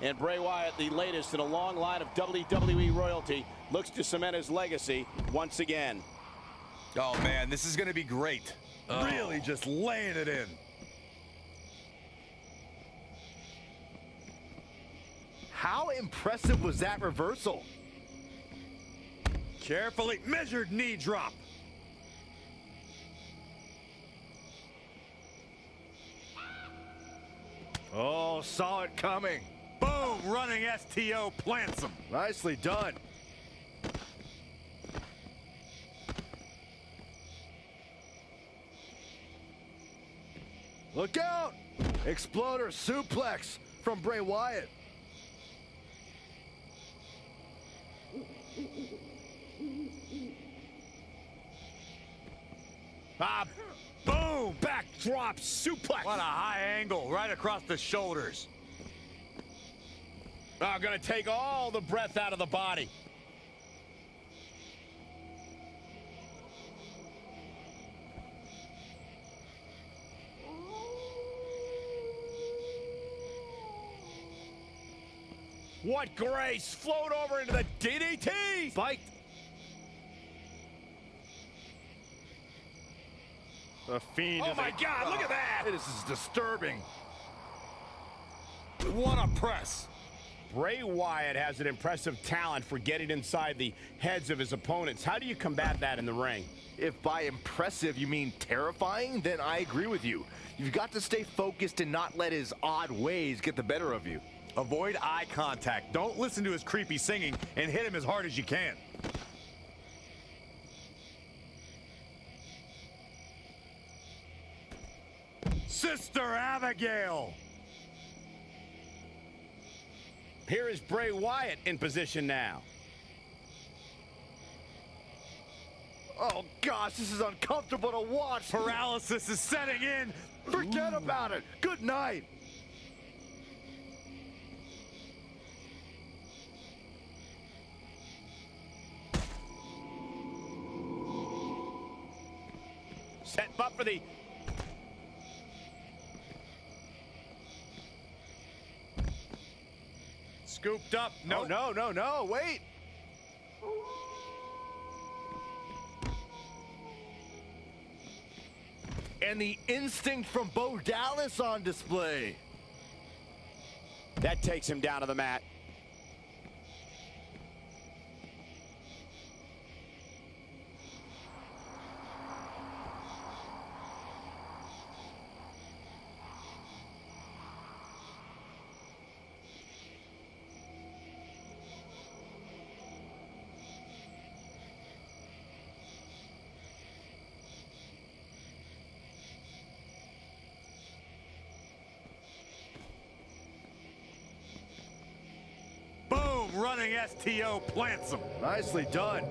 And Bray Wyatt, the latest in a long line of WWE royalty, looks to cement his legacy once again. Oh, man, this is going to be great. Oh. Really just laying it in. How impressive was that reversal? Carefully measured knee drop. Oh, saw it coming. Boom, running STO plants him. Nicely done. Look out! Exploder suplex from Bray Wyatt. Ah, boom! Backdrop suplex. What a high angle right across the shoulders. Oh, gonna take all the breath out of the body. What grace! Float over into the DDT! Fight! The Fiend Oh my God, look at that! This is disturbing. What a press! Bray Wyatt has an impressive talent for getting inside the heads of his opponents. How do you combat that in the ring? If by impressive you mean terrifying, then I agree with you. You've got to stay focused and not let his odd ways get the better of you. Avoid eye contact. Don't listen to his creepy singing and hit him as hard as you can. Sister Abigail! Here is Bray Wyatt in position now. Oh, gosh, this is uncomfortable to watch. Paralysis is setting in. Forget Ooh. about it. Good night. Set up for the Scooped up. No, oh, no, no, no. Wait. And the instinct from Bo Dallas on display. That takes him down to the mat. Running STO plants him. Nicely done.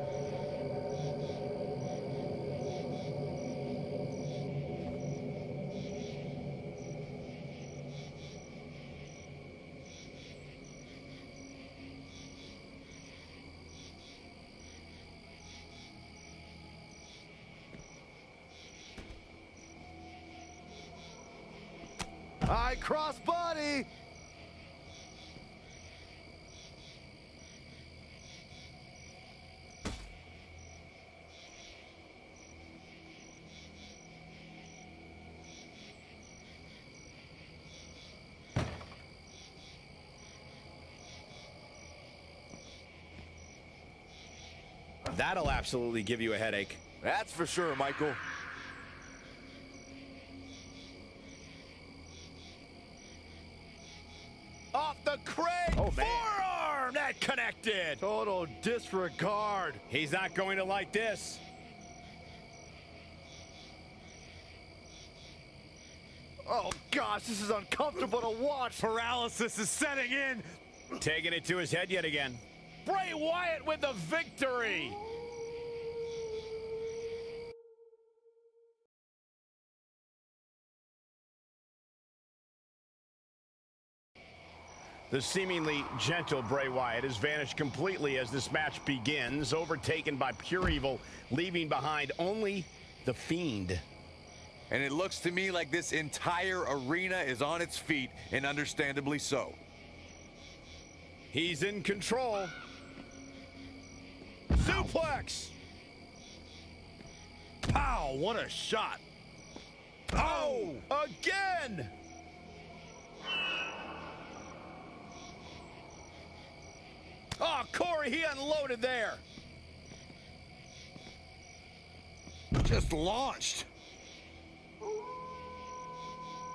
Cross body. That'll absolutely give you a headache. That's for sure, Michael. Off the crate! Oh, Forearm! That connected! Total disregard. He's not going to like this. Oh, gosh, this is uncomfortable to watch. Paralysis is setting in. Taking it to his head yet again. Bray Wyatt with the victory. The seemingly gentle Bray Wyatt has vanished completely as this match begins, overtaken by pure evil, leaving behind only the Fiend. And it looks to me like this entire arena is on its feet, and understandably so. He's in control. Suplex! Pow! What a shot! Oh! Again! Oh, Corey, he unloaded there. Just launched.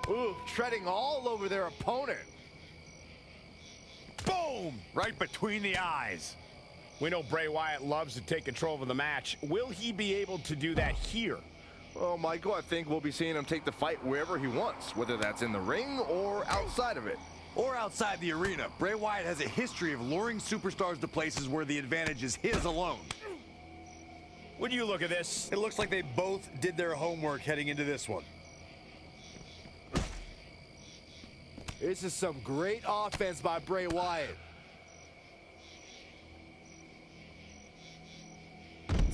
Ooh, treading all over their opponent. Boom! Right between the eyes. We know Bray Wyatt loves to take control of the match. Will he be able to do that here? Well, Michael, I think we'll be seeing him take the fight wherever he wants, whether that's in the ring or outside of it. Or outside the arena. Bray Wyatt has a history of luring superstars to places where the advantage is his alone. Would you look at this? It looks like they both did their homework heading into this one. This is some great offense by Bray Wyatt.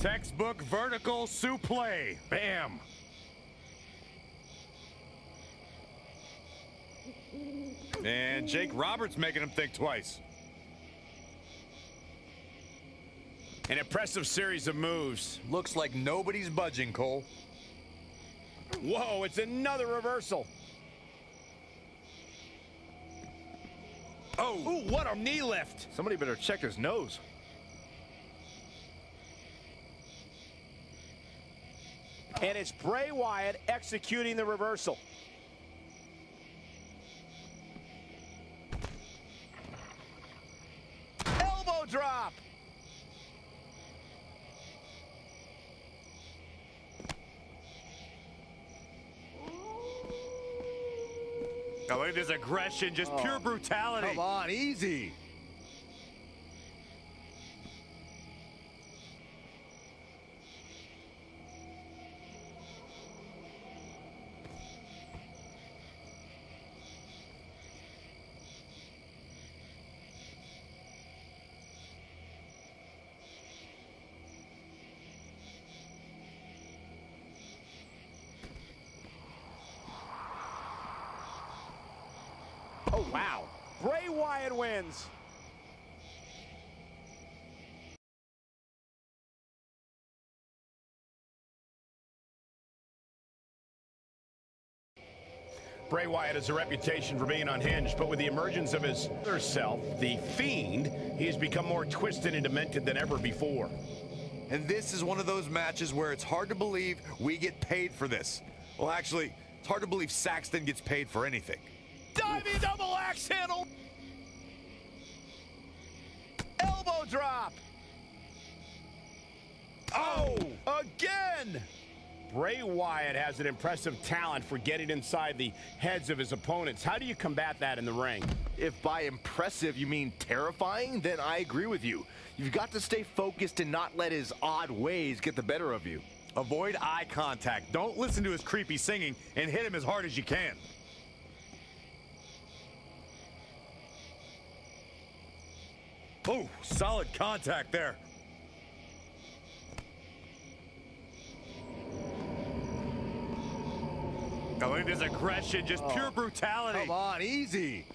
Textbook vertical suplex. Bam. And Jake Roberts making him think twice. An impressive series of moves. Looks like nobody's budging, Cole. Whoa, it's another reversal. Oh, Ooh, what a knee lift. Somebody better check his nose. And it's Bray Wyatt executing the reversal. Elbow drop. Look aggression, just pure oh. brutality. Come on, easy. Oh, wow. Bray Wyatt wins. Bray Wyatt has a reputation for being unhinged, but with the emergence of his other self, the Fiend, he has become more twisted and demented than ever before. And this is one of those matches where it's hard to believe we get paid for this. Well, actually, it's hard to believe Saxton gets paid for anything. Diving double axe handle. Elbow drop. Oh, again. Bray Wyatt has an impressive talent for getting inside the heads of his opponents. How do you combat that in the ring? If by impressive you mean terrifying, then I agree with you. You've got to stay focused and not let his odd ways get the better of you. Avoid eye contact. Don't listen to his creepy singing and hit him as hard as you can. Oh, solid contact there. Oh, I look at this aggression, just oh. pure brutality. Come on, easy.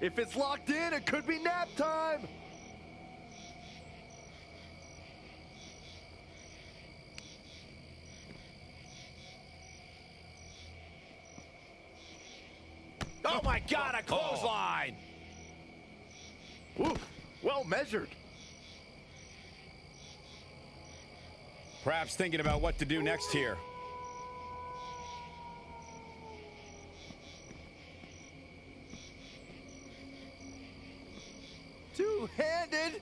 If it's locked in, it could be nap time. Oh my God, a clothesline! Well measured. Perhaps thinking about what to do next here. Two-handed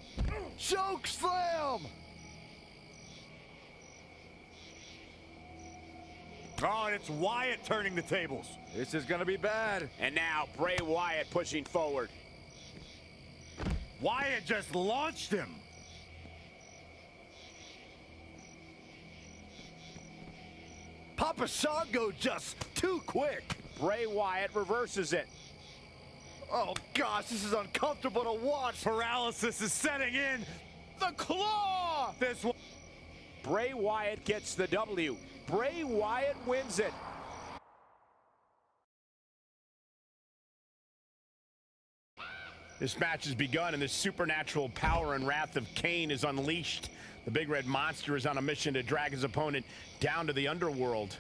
choke slam. Oh, and it's Wyatt turning the tables. This is gonna be bad. And now Bray Wyatt pushing forward. Wyatt just launched him. Papa Shango just too quick. Bray Wyatt reverses it. Oh gosh, this is uncomfortable to watch. Paralysis is setting in. The claw! This one. Bray Wyatt gets the W. Bray Wyatt wins it. This match has begun, and the supernatural power and wrath of Kane is unleashed. The Big Red Monster is on a mission to drag his opponent down to the underworld.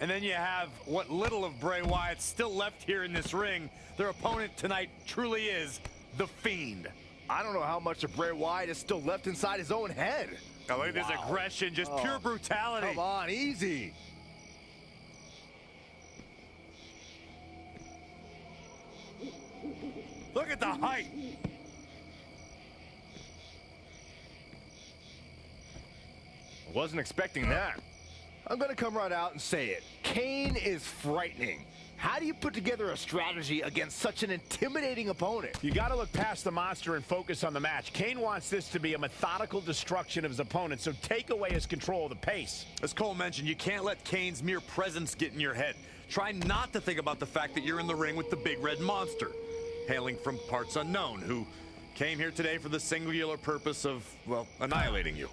And then you have what little of Bray Wyatt still left here in this ring. Their opponent tonight truly is The Fiend. I don't know how much of Bray Wyatt is still left inside his own head. Oh, look at this aggression, just Oh. pure brutality. Come on, easy. Look at the height. Wasn't expecting that. I'm gonna come right out and say it. Kane is frightening. How do you put together a strategy against such an intimidating opponent? You got to look past the monster and focus on the match. Kane wants this to be a methodical destruction of his opponent, so take away his control of the pace. As Cole mentioned, you can't let Kane's mere presence get in your head. Try not to think about the fact that you're in the ring with the big red monster, hailing from parts unknown, who came here today for the singular purpose of, well, annihilating you.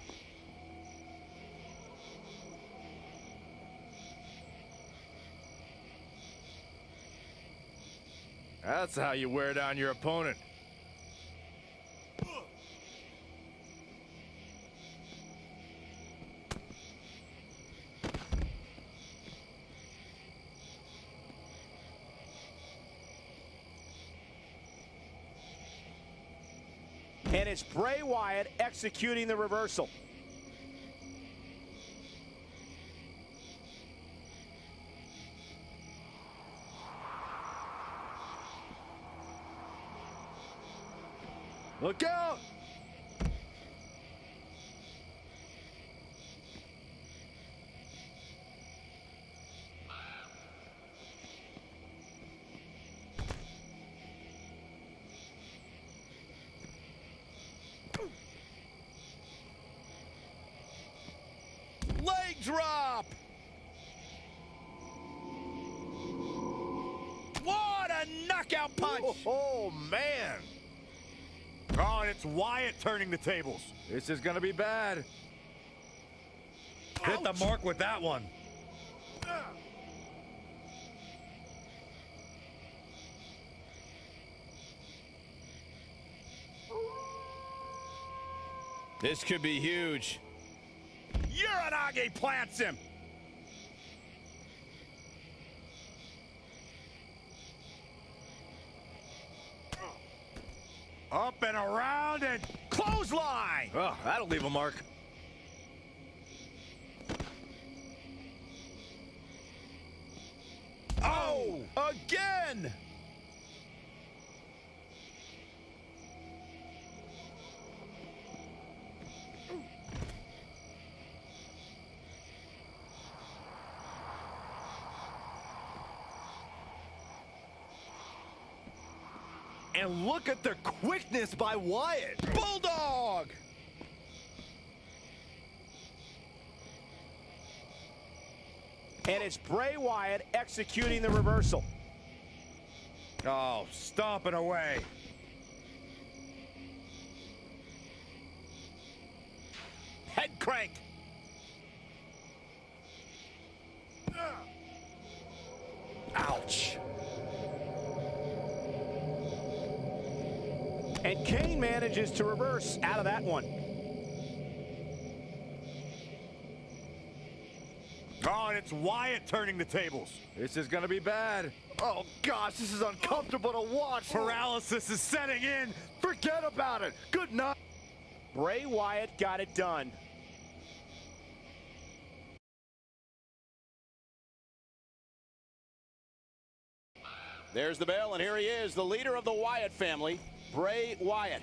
That's how you wear down your opponent. And it's Bray Wyatt executing the reversal. Look out! Leg drop! What a knockout punch! Oh, oh, man! Oh, and it's Wyatt turning the tables. This is gonna be bad. Hit the mark with that one. This could be huge. Uranage plants him. Up and around and Clothesline. Oh, that'll leave a mark. Oh, again. And look at the quickness by Wyatt. Bulldog. And it's Bray Wyatt executing the reversal. oh, stomping away. Head crank. Manages to reverse out of that one. Oh, and it's Wyatt turning the tables. This is gonna be bad. Oh gosh, this is uncomfortable to watch. Paralysis is setting in. Forget about it. Good night. Bray Wyatt got it done. There's the bell, and here he is, the leader of the Wyatt family, Bray Wyatt.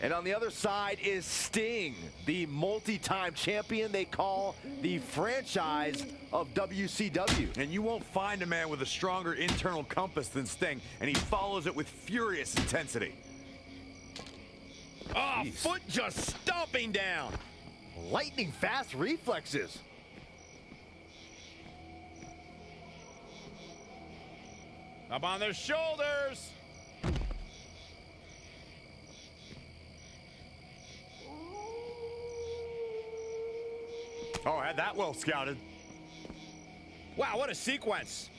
And on the other side is Sting, the multi-time champion they call the franchise of WCW. And you won't find a man with a stronger internal compass than Sting, and he follows it with furious intensity. Oh, foot just stomping down. Lightning fast reflexes. Up on their shoulders. Oh, I had that well scouted. Wow, what a sequence.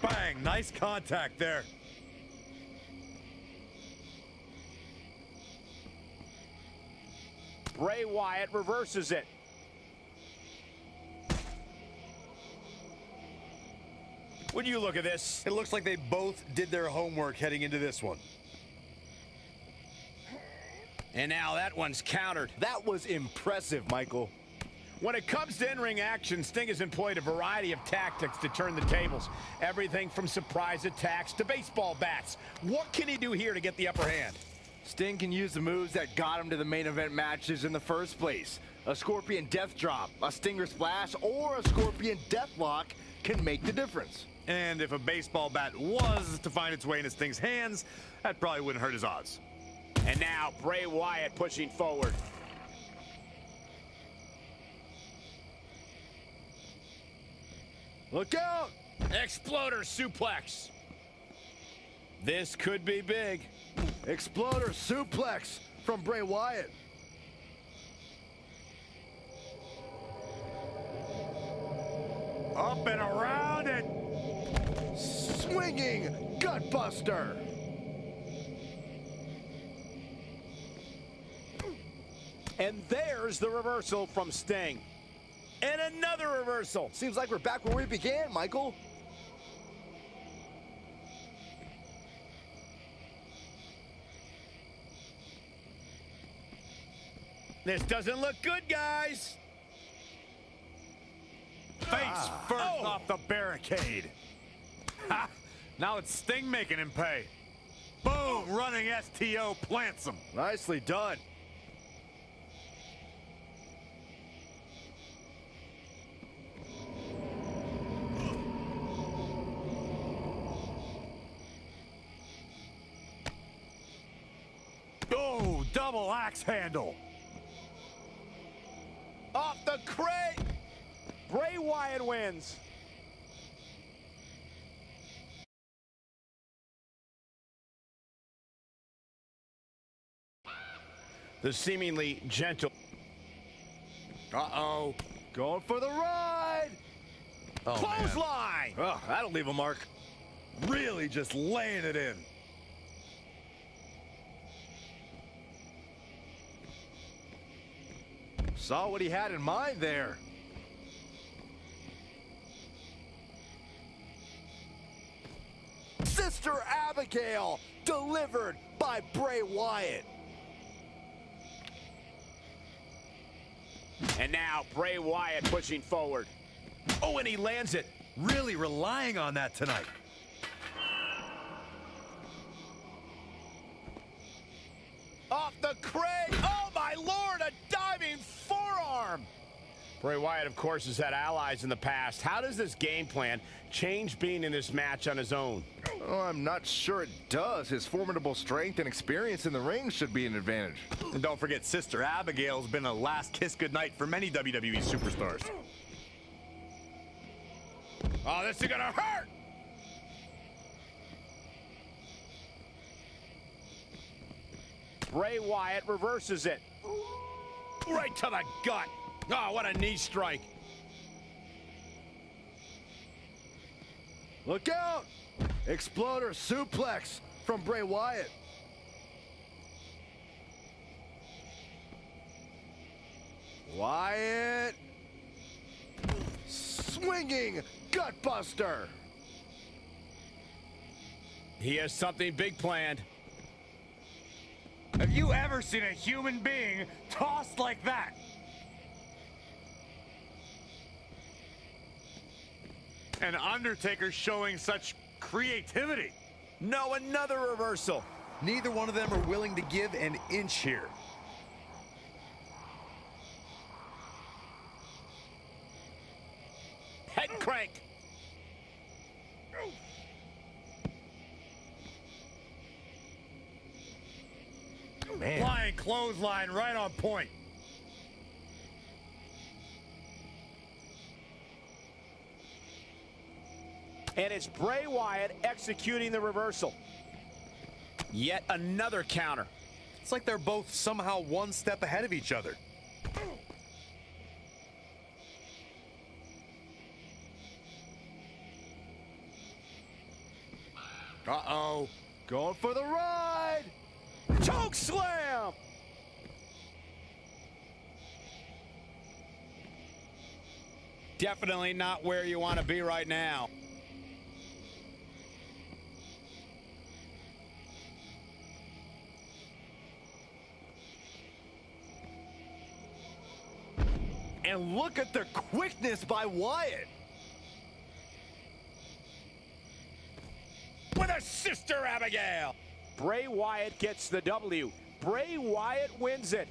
Bang, nice contact there. Bray Wyatt reverses it. Would you look at this? It looks like they both did their homework heading into this one. And now that one's countered. That was impressive, Michael. When it comes to in-ring action, Sting has employed a variety of tactics to turn the tables. Everything from surprise attacks to baseball bats. What can he do here to get the upper hand? Sting can use the moves that got him to the main event matches in the first place. A Scorpion Death Drop, a Stinger Splash, or a Scorpion Deathlock can make the difference. And if a baseball bat was to find its way into Sting's hands, that probably wouldn't hurt his odds. And now Bray Wyatt pushing forward. Look out! Exploder suplex. This could be big. Exploder suplex from Bray Wyatt. Up and around and Swinging Gutbuster. And there's the reversal from Sting. And another reversal. Seems like we're back where we began, Michael. This doesn't look good, guys. face ah. first Oh. off the barricade. Now it's Sting making him pay. Boom! Running STO plants him. Nicely done. Oh, double axe handle. Off the crate. Bray Wyatt wins. The seemingly gentle. Uh-oh. Going for the ride. Oh, Clothesline. Oh, that'll leave a mark. Really just laying it in. Saw what he had in mind there. Sister Abigail, delivered by Bray Wyatt. And now Bray Wyatt pushing forward. Oh, and he lands it. Really relying on that tonight. Off the crate. Oh, my lord, a diving forearm. Bray Wyatt, of course, has had allies in the past. How does this game plan change being in this match on his own? Oh, I'm not sure it does. His formidable strength and experience in the ring should be an advantage. And don't forget, Sister Abigail's been a last kiss goodnight for many WWE superstars. Oh, this is gonna hurt. Bray Wyatt reverses it. Right to the gut. Oh, what a knee strike. Look out! Exploder suplex from Bray Wyatt. Wyatt. Swinging gutbuster. He has something big planned. Have you ever seen a human being tossed like that? An Undertaker showing such creativity. No, another reversal. Neither one of them are willing to give an inch here. Head crank. Man, flying clothesline right on point. And it's Bray Wyatt executing the reversal. Yet another counter. It's like they're both somehow one step ahead of each other. Uh-oh. Going for the ride. Choke slam! Definitely not where you want to be right now. And look at the quickness by Wyatt. With a sister Abigail. Bray Wyatt gets the W. Bray Wyatt wins it.